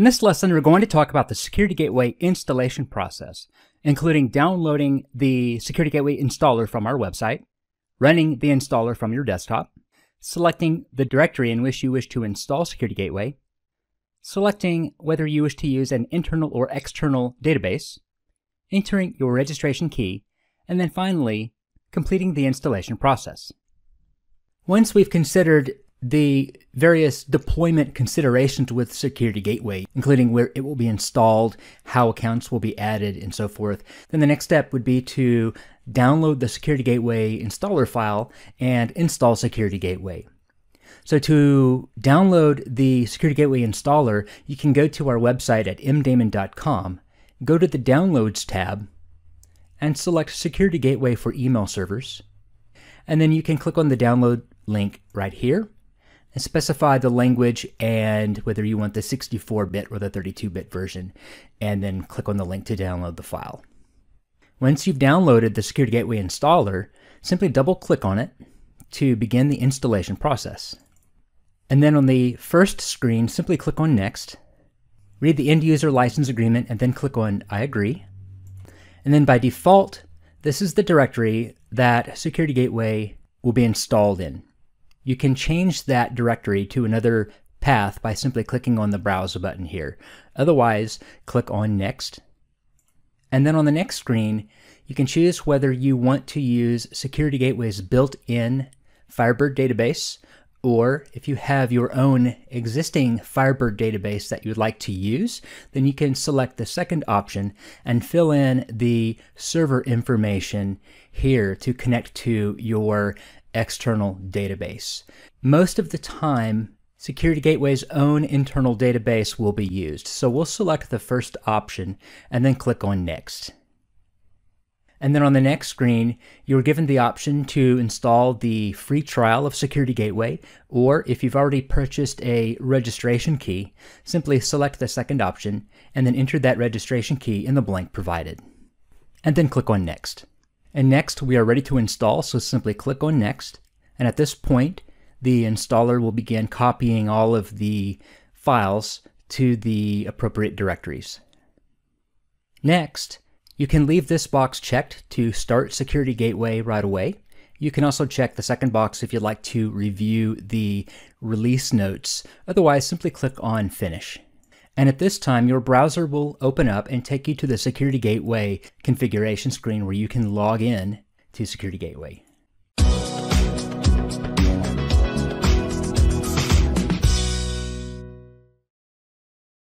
In this lesson, we're going to talk about the Security Gateway installation process, including downloading the Security Gateway installer from our website, running the installer from your desktop, selecting the directory in which you wish to install Security Gateway, selecting whether you wish to use an internal or external database, entering your registration key, and then finally, completing the installation process. Once we've considered the various deployment considerations with Security Gateway, including where it will be installed, how accounts will be added, and so forth, then the next step would be to download the Security Gateway installer file and install Security Gateway. So to download the Security Gateway installer, you can go to our website at mdaemon.com, go to the Downloads tab, and select Security Gateway for email servers. And then you can click on the download link right here and specify the language and whether you want the 64-bit or the 32-bit version, and then click on the link to download the file. Once you've downloaded the Security Gateway installer, simply double-click on it to begin the installation process. And then on the first screen, simply click on Next, read the End User License Agreement, and then click on I agree. And then by default, this is the directory that Security Gateway will be installed in. You can change that directory to another path by simply clicking on the Browse button here. Otherwise, click on Next. And then on the next screen, you can choose whether you want to use Security Gateway's built-in Firebird database, or if you have your own existing Firebird database that you'd like to use, then you can select the second option and fill in the server information here to connect to your external database. Most of the time, Security Gateway's own internal database will be used. So we'll select the first option and then click on Next. And then on the next screen, you're given the option to install the free trial of Security Gateway, or if you've already purchased a registration key, simply select the second option and then enter that registration key in the blank provided. And then click on Next. And next, we are ready to install, so simply click on Next. And at this point, the installer will begin copying all of the files to the appropriate directories. Next, you can leave this box checked to start Security Gateway right away. You can also check the second box if you'd like to review the release notes. Otherwise, simply click on Finish. And at this time, your browser will open up and take you to the Security Gateway configuration screen where you can log in to Security Gateway.